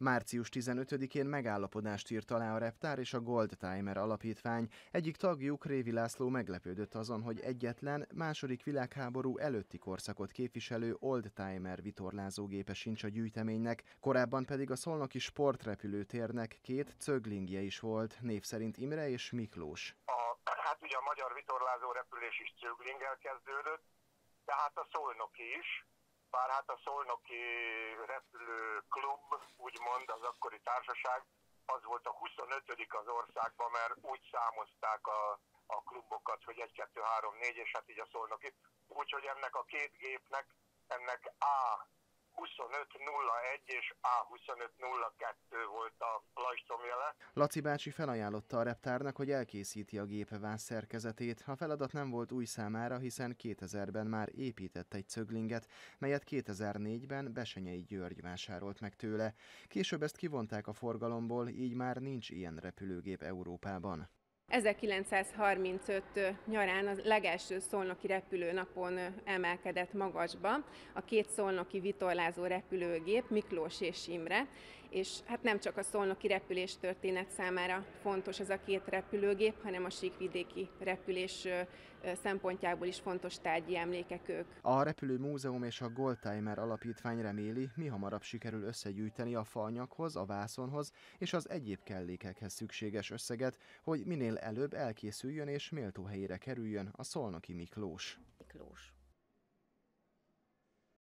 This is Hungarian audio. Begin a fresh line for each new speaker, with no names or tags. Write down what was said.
Március 15-én megállapodást írt alá a Reptár és a Gold Timer alapítvány. Egyik tagjuk, Révi László meglepődött azon, hogy egyetlen második világháború előtti korszakot képviselő Old Timer vitorlázógépe sincs a gyűjteménynek, korábban pedig a szolnoki sportrepülőtérnek két cöglingje is volt, név szerint Imre és Miklós.
A, hát ugye a magyar vitorlázó repülés is cöglinggel kezdődött, tehát a szolnoki is, bár hát a szolnoki repülő klub, úgymond az akkori társaság, az volt a 25 az országban, mert úgy számozták a, a klubokat, hogy 1, 2, 3, 4, és hát így a szolnoki. Úgyhogy ennek a két gépnek, ennek A 2501 és A2502 volt a lajstromjele.
Laci bácsi felajánlotta a reptárnak, hogy elkészíti a gép szerkezetét. A feladat nem volt új számára, hiszen 2000-ben már épített egy cöglinget, melyet 2004-ben Besenyei György vásárolt meg tőle. Később ezt kivonták a forgalomból, így már nincs ilyen repülőgép Európában.
1935 nyarán a legelső szolnoki repülőnapon emelkedett magasba a két szolnoki vitorlázó repülőgép, Miklós és Imre, és hát nem csak a szolnoki repülés történet számára fontos ez a két repülőgép, hanem a síkvidéki repülés szempontjából is fontos tárgyi emlékek ők.
A Repülő Múzeum és a Goldtimer Alapítvány reméli, mi hamarabb sikerül összegyűjteni a faanyaghoz, a vászonhoz és az egyéb kellékekhez szükséges összeget, hogy minél előbb elkészüljön és méltó helyére kerüljön a Szolnoki Miklós.
Miklós.